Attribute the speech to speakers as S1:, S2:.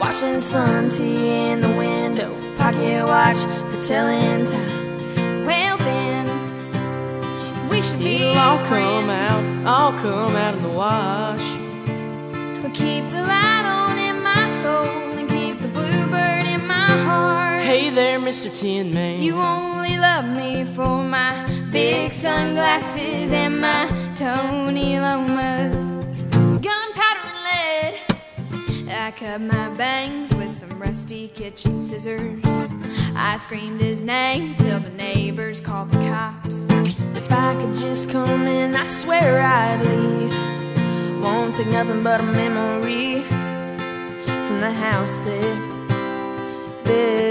S1: Watching sun tea in the window, pocket watch for telling time. Well then, we should be
S2: It'll all
S1: friends.
S2: come out, all come out in the wash.
S1: But keep the light on in my soul and keep the bluebird in my heart.
S2: Hey there, Mr. Tin Man.
S1: You only love me for my big sunglasses and my Tony Lamas. I cut my bangs with some rusty kitchen scissors. I screamed his name till the neighbors called the cops. If I could just come in, I swear I'd leave. Won't take nothing but a memory from the house that built